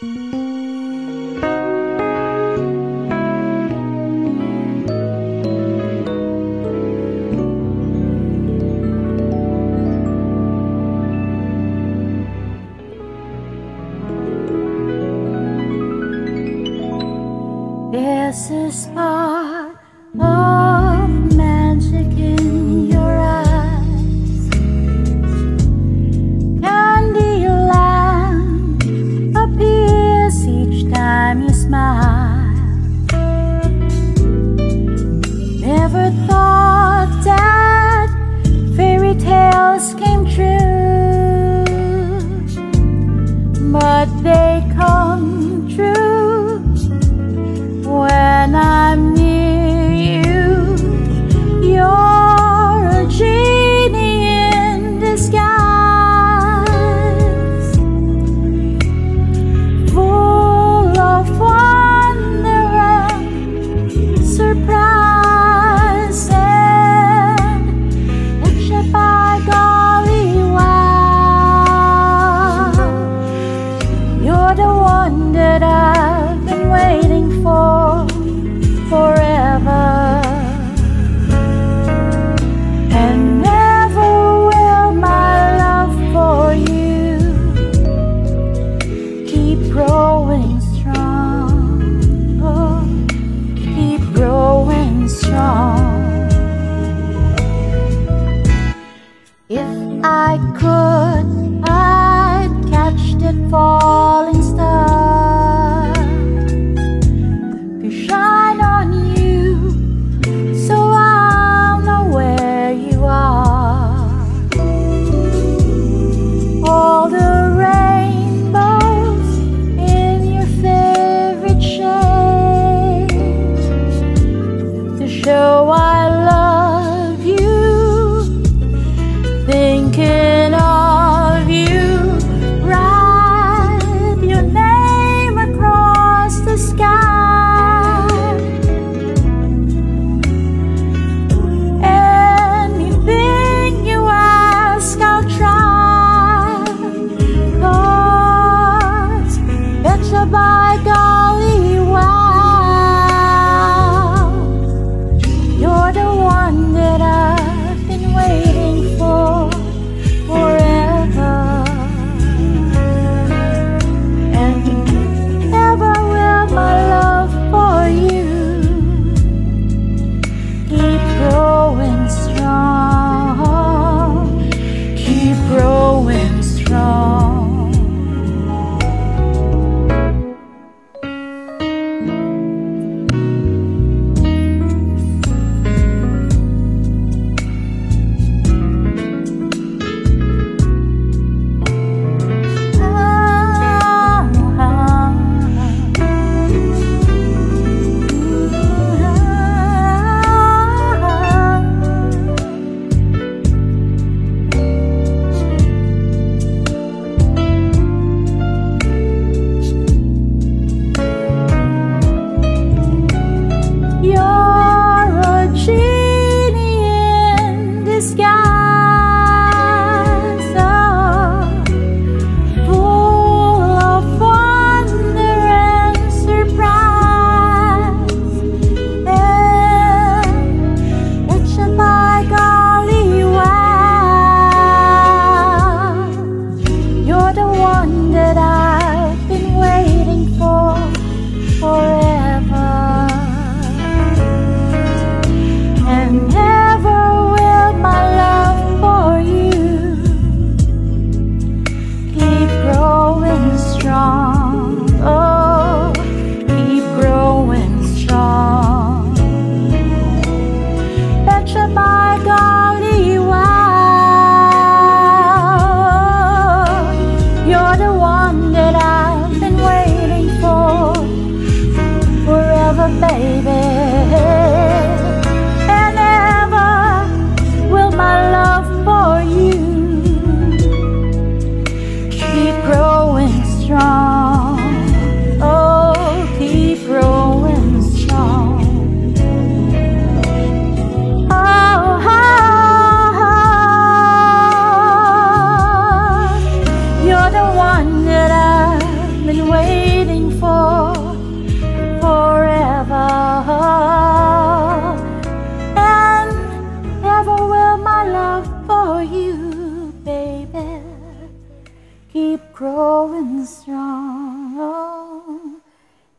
There's a spark Never thought that fairy tales came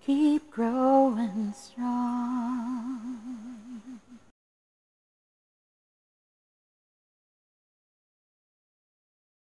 Keep growing strong.